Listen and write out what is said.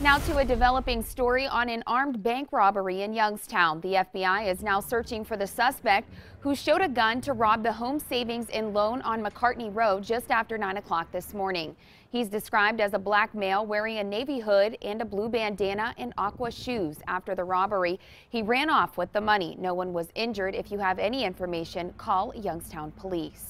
Now to a developing story on an armed bank robbery in Youngstown. The FBI is now searching for the suspect who showed a gun to rob the home savings and loan on McCartney Road just after 9 o'clock this morning. He's described as a black male wearing a navy hood and a blue bandana and aqua shoes. After the robbery, he ran off with the money. No one was injured. If you have any information, call Youngstown Police.